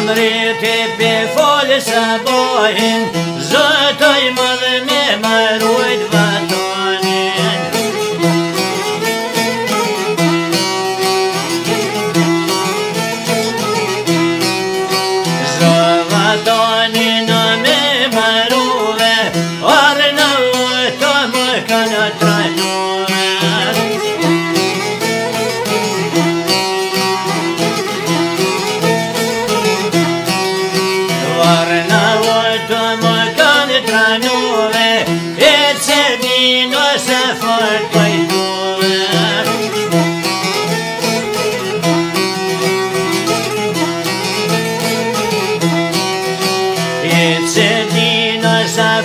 Në mërit e për folë shë bojën, Zë tëj më dëmë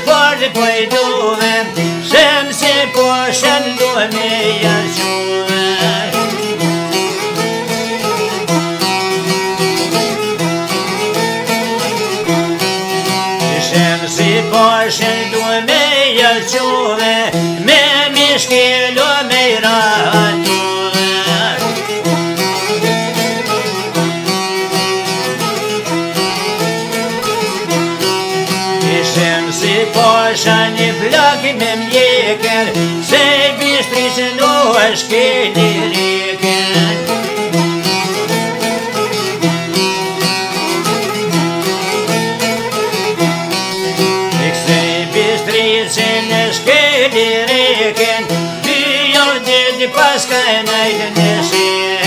forë po i duve Shem si po shëndu po me janë shumë Shem si po shëndu me janë shumë Me mishkilo Se po shani flaqimem yeker, se vi shtriç ndoash kidi rik. Se vi shtriç ndoash kidi rik, ioj de di paskën ai jeni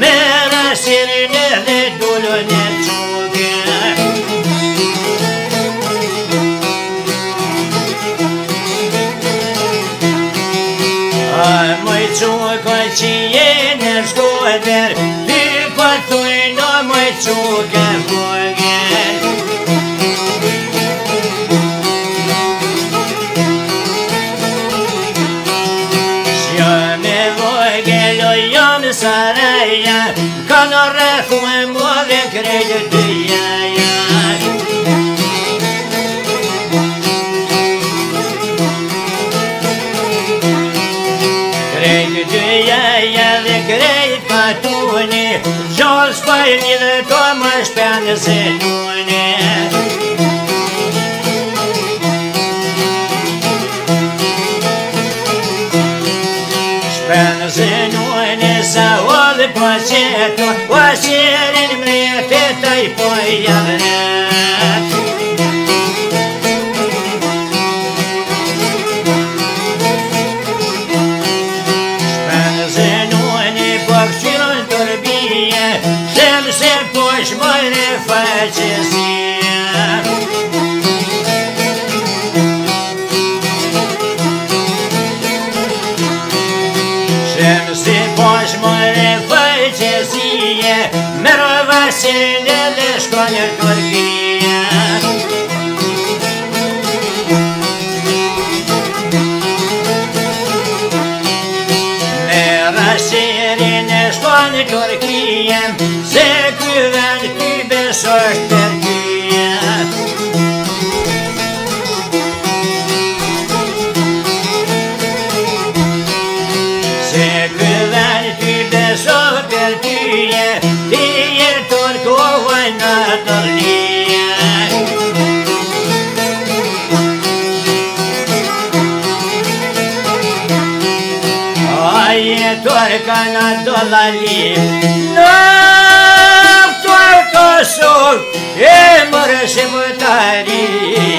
mera sirine de dolone çuge Ai mai çuga çiye ne şkoder Ti patuino mai çuga bogen saraya Kanora huembo de de creyo tuyaya grei patune Jos făinile, doamă, șpeană, zenune Muzica concerto Oașerin mre fetai poiare Spânzănune bocșilul turbie să se puși mă E çesia merrova se ne është një korkia E çesia ne është një korkia se ky vend ybe Doar întorc la dolali Noaptoar cosul e mără și mătarii